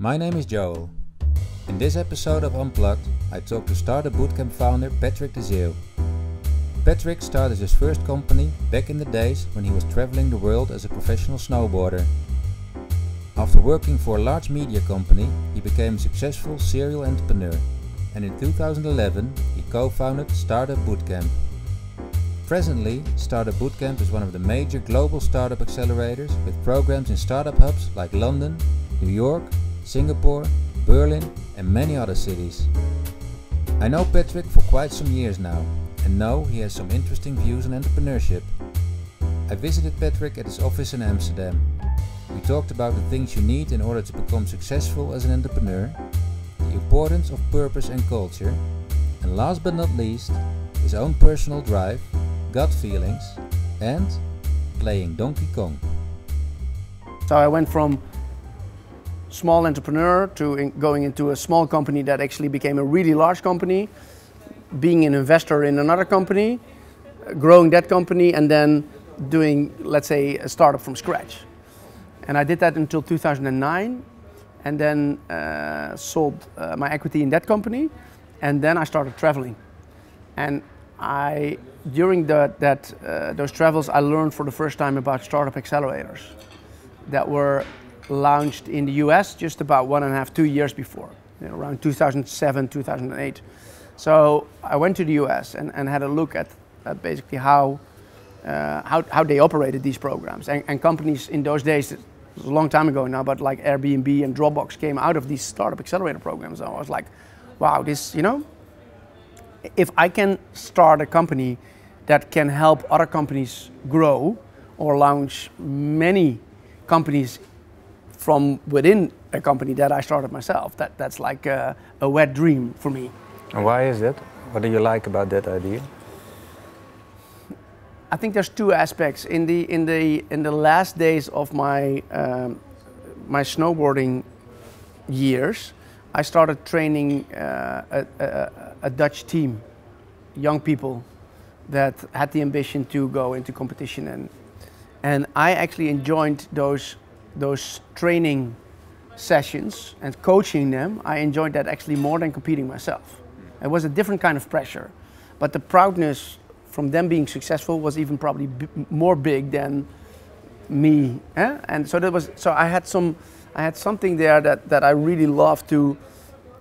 My name is Joel. In this episode of Unplugged, I talk to Startupbootcamp founder Patrick de Zeeuw. Patrick started his first company back in the days when he was traveling the world as a professional snowboarder. After working for a large media company, he became a successful serial entrepreneur and in 2011 he co-founded Startupbootcamp. Presently, Startupbootcamp is one of the major global startup accelerators with programs in startup hubs like London, New York, Singapore, Berlin and many other cities. I know Patrick for quite some years now and know he has some interesting views on entrepreneurship. I visited Patrick at his office in Amsterdam. We talked about the things you need in order to become successful as an entrepreneur, the importance of purpose and culture, and last but not least, his own personal drive, gut feelings, and playing Donkey Kong. So I went from small entrepreneur to in going into a small company that actually became a really large company, being an investor in another company, growing that company, and then doing, let's say, a startup from scratch. And I did that until 2009, and then uh, sold uh, my equity in that company, and then I started traveling. And I, during the, that, uh, those travels, I learned for the first time about startup accelerators that were launched in the US just about one and a half, two years before, you know, around 2007, 2008. So I went to the US and, and had a look at, at basically how, uh, how, how they operated these programs. And, and companies in those days, it was a long time ago now, but like Airbnb and Dropbox came out of these startup accelerator programs. And I was like, wow, this, you know, if I can start a company that can help other companies grow or launch many companies from within a company that I started myself. That, that's like a, a wet dream for me. And why is that? What do you like about that idea? I think there's two aspects. In the in the in the last days of my um, my snowboarding years, I started training uh, a, a, a, Dutch team, young people that had the ambition to go into competition, and and I actually enjoyed those those training sessions and coaching them, I enjoyed that actually more than competing myself. It was a different kind of pressure, but the proudness from them being successful was even probably more big than me. Eh? And so that was so I had some I had something there that that I really love to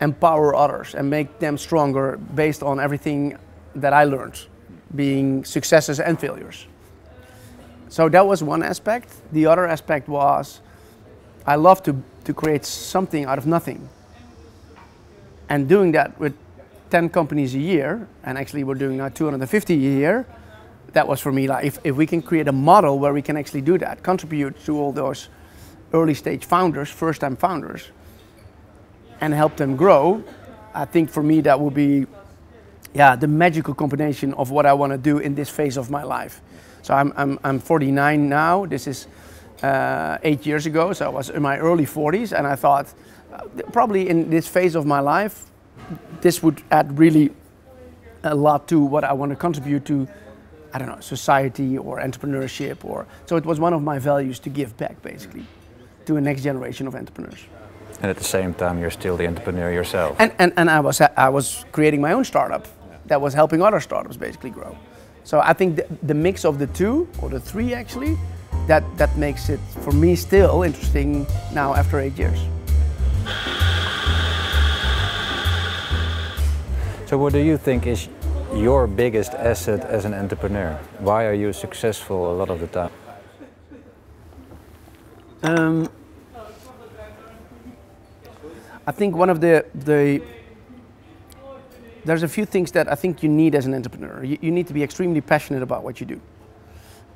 empower others and make them stronger based on everything that I learned, being successes and failures. So that was one aspect. The other aspect was I love to, to create something out of nothing. And doing that with 10 companies a year, and actually we're doing now 250 a year, that was for me like if, if we can create a model where we can actually do that, contribute to all those early stage founders, first time founders, and help them grow, I think for me that would be yeah, the magical combination of what I want to do in this phase of my life. So I'm, I'm, I'm 49 now. This is uh, eight years ago, so I was in my early 40s, and I thought uh, probably in this phase of my life, this would add really a lot to what I want to contribute to, I don't know, society or entrepreneurship, or so it was one of my values to give back, basically, to a next generation of entrepreneurs. And at the same time, you're still the entrepreneur yourself. And, and, and I, was, I was creating my own startup that was helping other startups basically grow. So I think the, the mix of the two, or the three actually, that, that makes it, for me, still interesting now after eight years. So what do you think is your biggest asset as an entrepreneur? Why are you successful a lot of the time? Um, I think one of the, the there's a few things that I think you need as an entrepreneur. You, you need to be extremely passionate about what you do.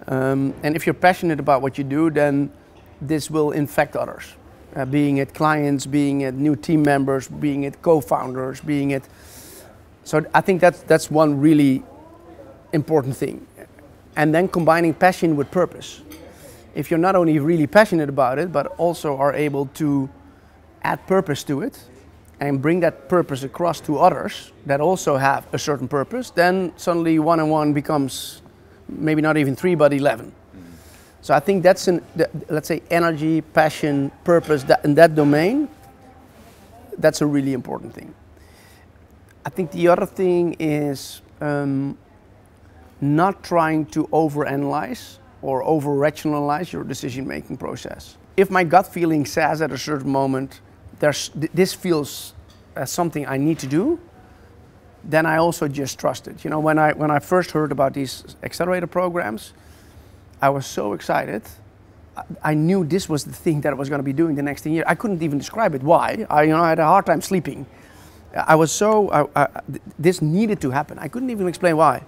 Um, and if you're passionate about what you do, then this will infect others. Uh, being it clients, being it new team members, being it co-founders, being it. So I think that's that's one really important thing. And then combining passion with purpose. If you're not only really passionate about it, but also are able to add purpose to it, and bring that purpose across to others that also have a certain purpose, then suddenly one and one becomes maybe not even three, but 11. So I think that's an, let's say, energy, passion, purpose that, in that domain that's a really important thing. I think the other thing is um, not trying to overanalyze or over rationalize your decision making process. If my gut feeling says at a certain moment, this feels as something I need to do, then I also just trust it. You know, when I, when I first heard about these accelerator programs, I was so excited. I, knew this was the thing that I was going to be doing the next 10 years. I couldn't even describe it. Why? I, you know, I had a hard time sleeping. I was so, I, I, this needed to happen. I couldn't even explain why.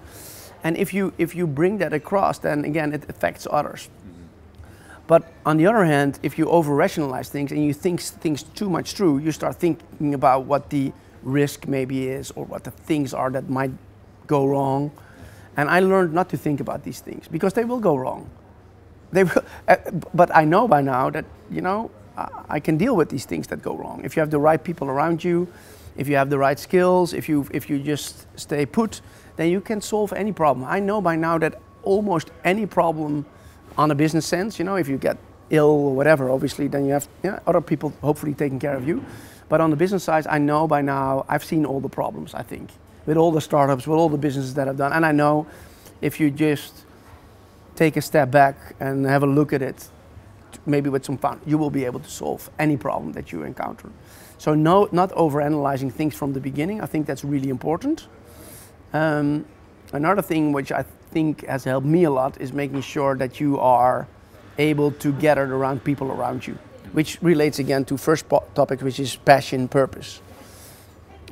And if you, if you bring that across, then again, it affects others. But on the other hand, if you over rationalize things and you think things too much through, you start thinking about what the risk maybe is or what the things are that might go wrong. And I learned not to think about these things because they will go wrong. They will, uh, but I know by now that, you know, I can deal with these things that go wrong. If you have the right people around you, if you have the right skills, if you, if you just stay put, then you can solve any problem. I know by now that almost any problem on a business sense, you know, if you get ill or whatever, obviously, then you have other people hopefully taking care of you. But on the business side, I know by now, I've seen all the problems, I think, with all the startups, with all the businesses that I've done. And I know if you just take a step back and have a look at it, maybe with some fun, you will be able to solve any problem that you encounter. So no, not overanalyzing things from the beginning. I think that's really important. Um, another thing which I think has helped me a lot is making sure that you are able to gather around people around you, which relates again to first topic, which is passion, purpose.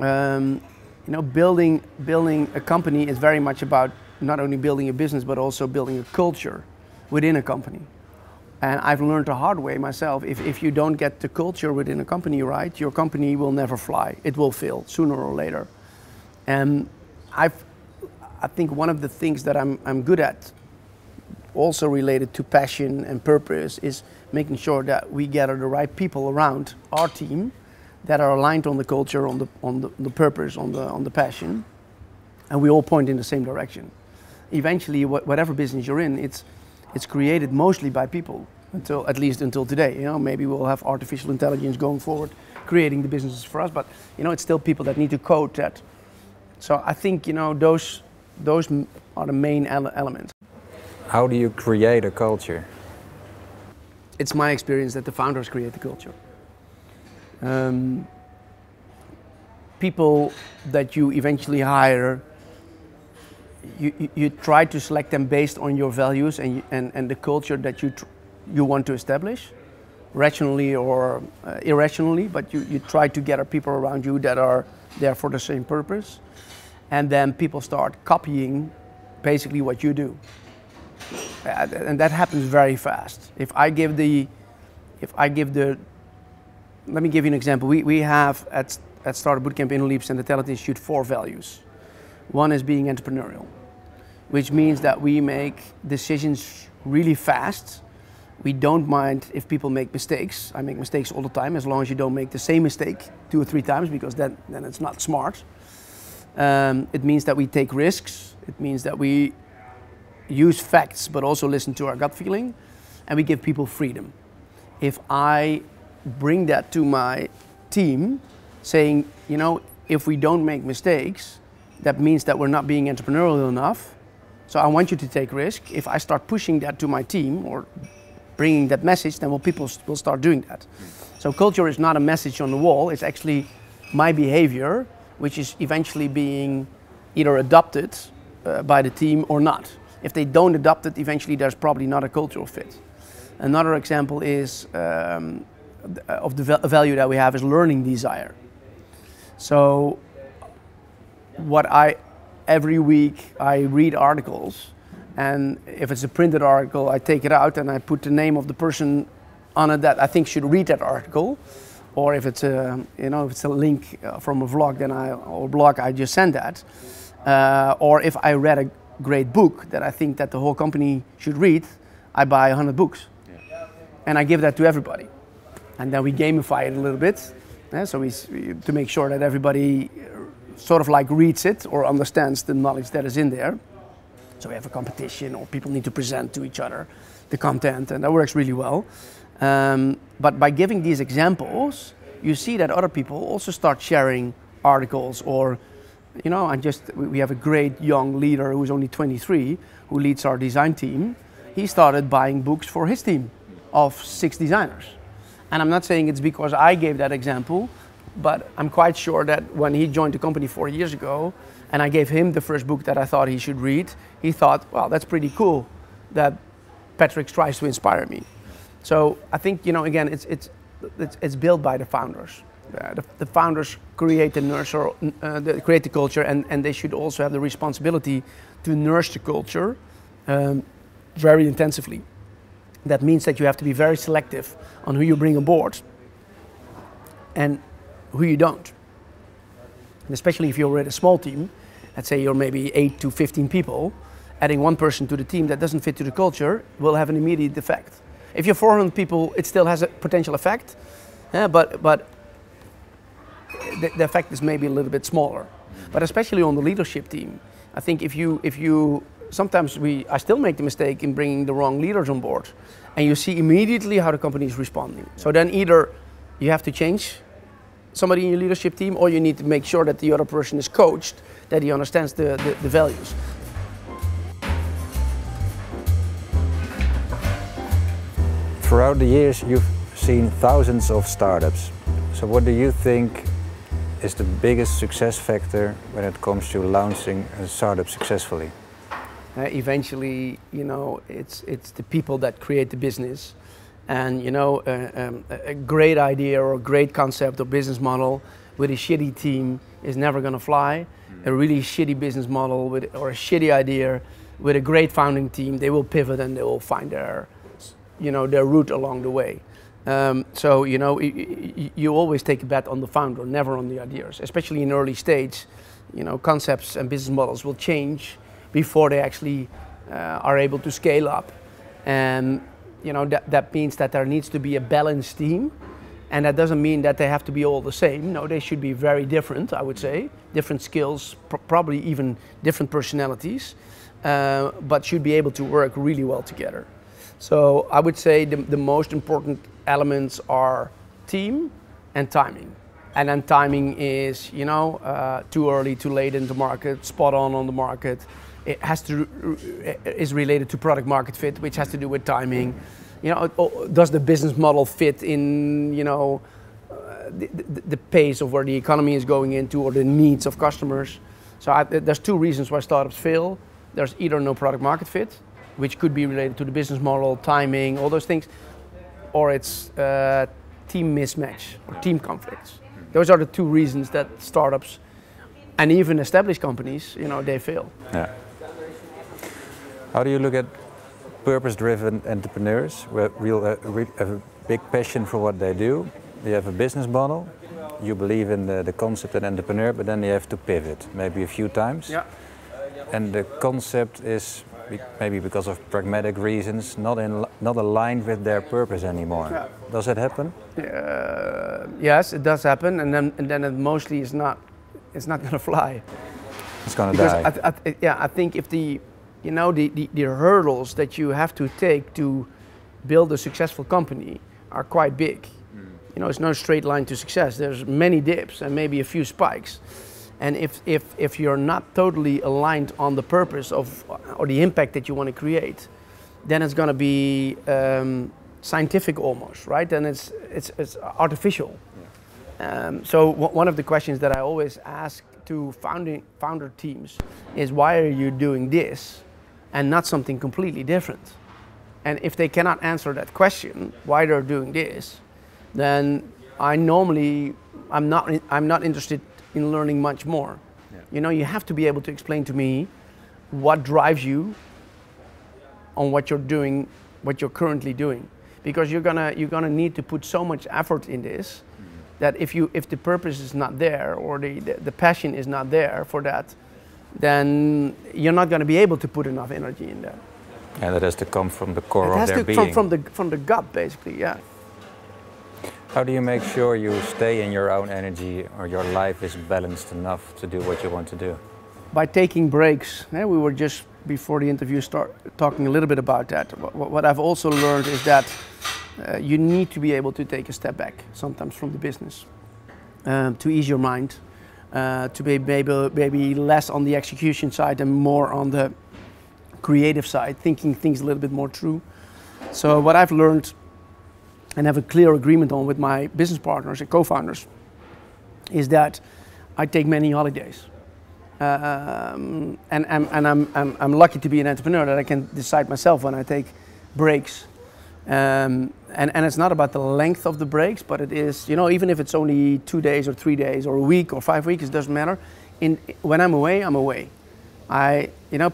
Um, you know, building building a company is very much about not only building a business but also building a culture within a company. And I've learned the hard way myself. If, if you don't get the culture within a company right, your company will never fly. It will fail sooner or later. And I've, I think one of the things that I'm, I'm good at, also related to passion and purpose, is making sure that we gather the right people around our team that are aligned on the culture, on the, on the, the purpose, on the, on the passion, and we all point in the same direction. Eventually, whatever business you're in, it's, it's created mostly by people until at least until today. You know, maybe we'll have artificial intelligence going forward, creating the businesses for us. But you know, it's still people that need to code that. So I think you know those those are the main ele elements. How do you create a culture? It's my experience that the founders create the culture. Um, people that you eventually hire you, you, you, try to select them based on your values and, and, and the culture that you, you want to establish, rationally or uh, irrationally, but you, you try to gather people around you that are there for the same purpose. And then people start copying basically what you do. Uh, and that happens very fast. If I give the, if I give the, let me give you an example. We, we have at, at Startupbootcamp in Leaps and the Talent Institute four values. One is being entrepreneurial, which means that we make decisions really fast. We don't mind if people make mistakes. I make mistakes all the time, as long as you don't make the same mistake two or three times, because then, then it's not smart. Um, it means that we take risks. It means that we use facts, but also listen to our gut feeling, and we give people freedom. If I bring that to my team, saying, you know, if we don't make mistakes, that means that we're not being entrepreneurial enough. So I want you to take risk. If I start pushing that to my team or bringing that message, then well, people will start doing that. So culture is not a message on the wall. It's actually my behavior, which is eventually being either adopted uh, by the team or not. If they don't adopt it, eventually there's probably not a cultural fit. Another example is um, of the value that we have is learning desire. So what I every week I read articles, and if it's a printed article, I take it out and I put the name of the person on it that I think should read that article, or if it's a you know if it's a link uh, from a vlog, then I or blog I just send that, uh, or if I read a great book that I think that the whole company should read, I buy 100 books, yeah. and I give that to everybody, and then we gamify it a little bit. Yeah, so we, to make sure that everybody sort of like reads it or understands the knowledge that is in there. So we have a competition or people need to present to each other the content and that works really well. Um, but by giving these examples, you see that other people also start sharing articles or you know and just we have a great young leader who's only 23 who leads our design team. He started buying books for his team of six designers. And i'm not saying it's because i gave that example but i'm quite sure that when he joined the company four years ago and i gave him the first book that i thought he should read he thought well that's pretty cool that patrick tries to inspire me so i think you know again it's it's it's, it's built by the founders uh, the, the, founders create the nurture, uh, the, create the culture, and, and they should also have the responsibility to nurse the culture um, very intensively. That means that you have to be very selective on who you bring on board and who you don't. And especially if you're at a small team, let's say you're maybe 8 to 15 people, adding one person to the team that doesn't fit to the culture will have an immediate effect. If you're 400 people, it still has a potential effect, yeah, but, but the, the effect is maybe a little bit smaller. But especially on the leadership team, I think if you if you sometimes we I still make the mistake in bringing the wrong leaders on board, and you see immediately how the company is responding. So then either you have to change somebody in your leadership team, or you need to make sure that the other person is coached, that he understands the, the, the values. Throughout the years, you've seen thousands of startups. So what do you think is the biggest success factor when it comes to launching a startup successfully? Uh, eventually, you know, it's it's the people that create the business, and you know, uh, um, a great idea or a great concept or business model with a shitty team is never going to fly. Mm. A really shitty business model with or a shitty idea with a great founding team, they will pivot and they will find their, you know, their route along the way. Um, so you know, you always take a bet on the founder, never on the ideas. Especially in early stage, you know, concepts and business models will change before they actually uh, are able to scale up. And you know that that means that there needs to be a balanced team, and that doesn't mean that they have to be all the same. No, they should be very different. I would say different skills, pr probably even different personalities, uh, but should be able to work really well together. So I would say the, the most important elements are team and timing. And then timing is, you know, uh, too early, too late in the market, spot on on the market. It has to is related to product market fit, which has to do with timing. You know, oh, does the business model fit in, you know, uh, the, the, the, pace of where the economy is going into or the needs of customers? So I, there's two reasons why startups fail. There's either no product market fit, which could be related to the business model, timing, all those things, or it's uh, team mismatch or team conflicts. Those are the two reasons that startups and even established companies, you know, they fail. Yeah. How do you look at purpose-driven entrepreneurs who uh, have a big passion for what they do? They have a business model. You believe in the, the concept of entrepreneur, but then they have to pivot maybe a few times. Yeah. And the concept is maybe because of pragmatic reasons, not in not aligned with their purpose anymore. Yeah. Does it happen? Uh, yes, it does happen, and then and then it mostly is not. It's not going to fly. It's going to die. I, I, yeah, I think if the, you know, the, the, the hurdles that you have to take to build a successful company are quite big. Mm. You know, it's no straight line to success. There's many dips and maybe a few spikes. And if, if, if you're not totally aligned on the purpose of or the impact that you want to create, then it's going to be um, scientific almost, right? And it's, it's, it's artificial. Yeah. Um, so one of the questions that I always ask to founding, founder teams is why are you doing this and not something completely different? And if they cannot answer that question, why they're doing this, then I normally, I'm not, I'm not interested in learning much more. Yeah. You know, you have to be able to explain to me what drives you on what you're doing, what you're currently doing, because you're gonna you're gonna need to put so much effort in this mm-hmm. that if you if the purpose is not there or the, the, the passion is not there for that, then you're not gonna be able to put enough energy in there. And that has to come from the core it of their to being. From, from the from the gut, basically, yeah. How do you make sure you stay in your own energy or your life is balanced enough to do what you want to do? By taking breaks. Yeah, we were just before the interview start talking a little bit about that. What, I've also learned is that uh, you need to be able to take a step back sometimes from the business um, to ease your mind, uh, to be maybe, maybe less on the execution side and more on the creative side, thinking things a little bit more true. So what I've learned and have a clear agreement on with my business partners and co-founders is that I take many holidays. Um, and and, and I'm, I'm, I'm lucky to be an entrepreneur that I can decide myself when I take breaks. Um, and, and it's not about the length of the breaks, but it is, you know, even if it's only two days or three days or a week or five weeks, it doesn't matter. In, when I'm away, I'm away. I, you know,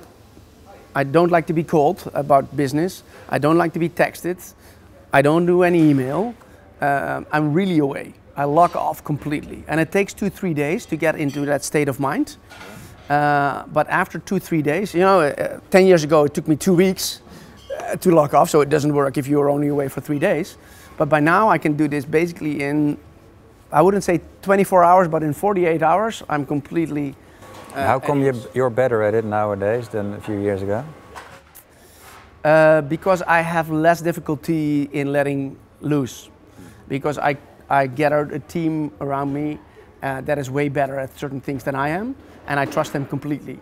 I don't like to be called about business. I don't like to be texted. I don't do any email. Uh, I'm really away. I lock off completely. And it takes two, three days to get into that state of mind. Uh, but after two, three days, you know, uh, 10 years ago, it took me two weeks uh, to lock off, so it doesn't work if you're only away for three days. But by now, I can do this basically in, I wouldn't say 24 hours, but in 48 hours, I'm completely. Uh, How come you're, you're better at it nowadays than a few years ago? Uh, because I have less difficulty in letting loose. Because I, I gathered a team around me uh, that is way better at certain things than I am, and I trust them completely.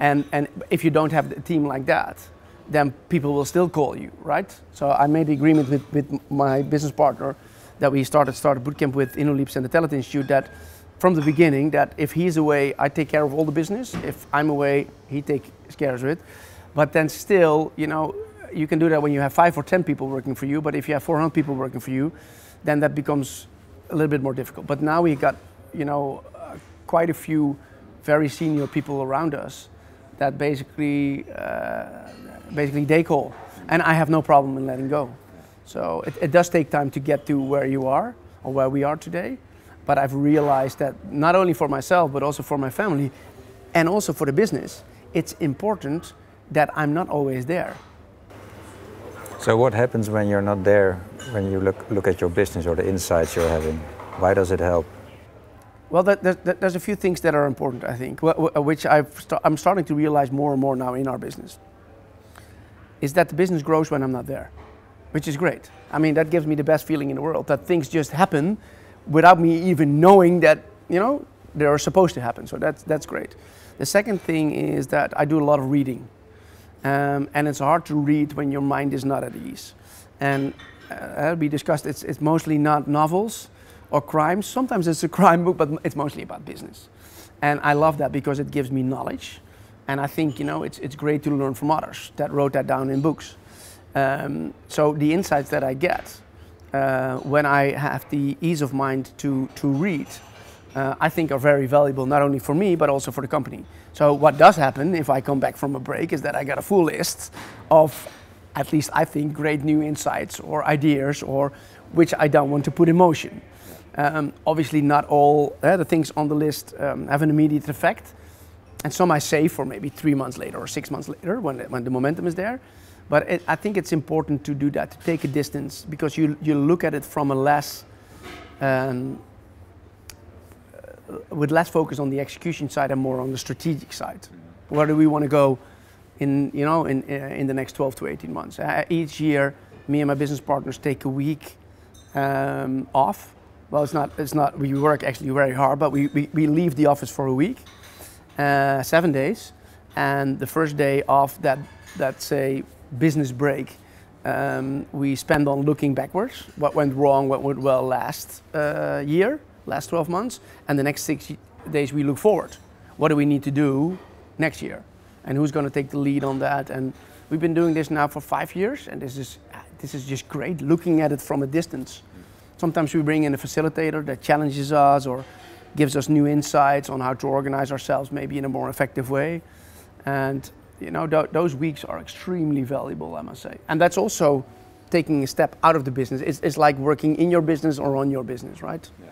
And, and if you don't have a team like that, then people will still call you, right? So I made the agreement with, with my business partner that we started Startupbootcamp with InnoLeaps and the Talent Institute that from the beginning that if he's away, I take care of all the business. If I'm away, he takes care of it. But then still, you know, you can do that when you have five or 10 people working for you, but if you have 400 people working for you, then that becomes a little bit more difficult. But now we got, you know, uh, quite a few very senior people around us that basically, uh, basically they call. And I have no problem in letting go. So it, it does take time to get to where you are or where we are today. But I've realized that not only for myself, but also for my family and also for the business, it's important that I'm not always there. So what happens when you're not there, when you look, look at your business or the insights you're having? Why does it help? Well, there's a few things that are important, I think, which i am starting to realize more and more now in our business. Is that the business grows when I'm not there, which is great. I mean, that gives me the best feeling in the world, that things just happen without me even knowing that, you know, they're supposed to happen. So that's, that's great. The second thing is that I do a lot of reading. Um, and it's hard to read when your mind is not at ease. And uh, we discussed it's, it's mostly not novels or crimes. Sometimes it's a crime book, but it's mostly about business. And I love that because it gives me knowledge. And I think you know it's, it's great to learn from others that wrote that down in books. Um, so the insights that I get uh, when I have the ease of mind to, to read uh, I think are very valuable not only for me but also for the company. So what does happen if I come back from a break is that I got a full list of at least I think great new insights or ideas or which I don't want to put in motion. Um, obviously not all uh, the things on the list um, have an immediate effect and some I save for maybe three months later or six months later when, when the momentum is there. But it, I think it's important to do that, to take a distance because you, you look at it from a less um, with less focus on the execution side and more on the strategic side. Where do we want to go in, you know, in, uh, in the next 12 to 18 months? Uh, each year, me and my business partners take a week um, off. Well, it's not, it's not, we work actually very hard, but we, we, we leave the office for a week, uh, seven days. And the first day of that, that say, business break, um, we spend on looking backwards, what went wrong, what went well last uh, year, last 12 months, and the next six days we look forward. What do we need to do next year? And who's going to take the lead on that? And we've been doing this now for five years, and this is, this is just great, looking at it from a distance. Sometimes we bring in a facilitator that challenges us or gives us new insights on how to organize ourselves maybe in a more effective way. And you know, th those weeks are extremely valuable, I must say. And that's also taking a step out of the business. It's, it's like working in your business or on your business, right? Yeah.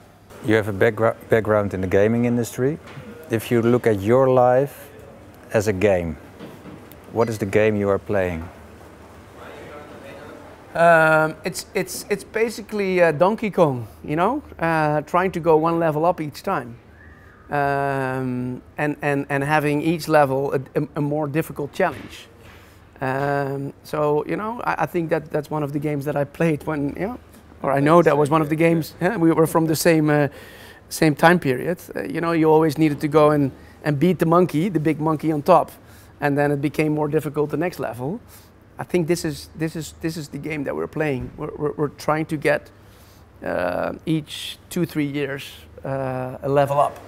You have a backgr background in the gaming industry. If you look at your life as a game, what is the game you are playing? Um, it's it's it's basically uh, Donkey Kong, you know, uh, trying to go one level up each time, um, and and and having each level a, a, more difficult challenge. Um, so you know, I, I, think that that's one of the games that I played when, yeah, or I know that was one of the games. Yeah, we were from the same uh, same time period. Uh, you know, you always needed to go and and beat the monkey, the big monkey on top, and then it became more difficult the next level. I think this is this is this is the game that we're playing. We're we're, we're trying to get uh, each two three years uh, a level up.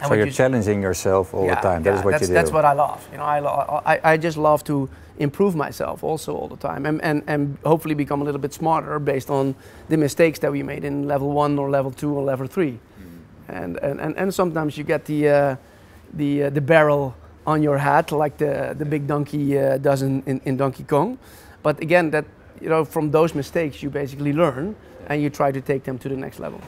And so you're challenging yourself all yeah, the time. That yeah, is what that's, you do. That's what I love. You know, I, lo- I, I just love to improve myself also all the time and, and, and hopefully become a little bit smarter based on the mistakes that we made in level one or level two or level 3 mm-hmm. and, and, and, and sometimes you get the, uh, the, uh, the barrel on your hat like the, the big donkey uh, does in, in, in Donkey Kong. But again, that, you know, from those mistakes you basically learn and you try to take them to the next level.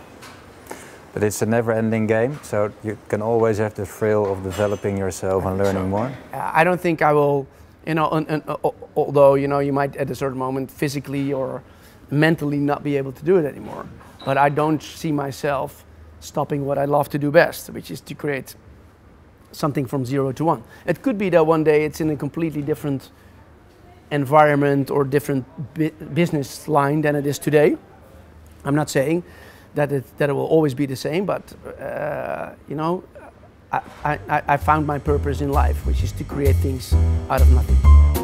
But it's a never-ending game, so you can always have the thrill of developing yourself and learning so. more. I don't think I will, you know, un, un, uh, although you know you might at a certain moment physically or mentally not be able to do it anymore. But I don't see myself stopping what I love to do best, which is to create something from zero to one. It could be that one day it's in a completely different environment or different business line than it is today. I'm not saying that it, that it will always be the same, but uh, you know, I, I, I found my purpose in life, which is to create things out of nothing.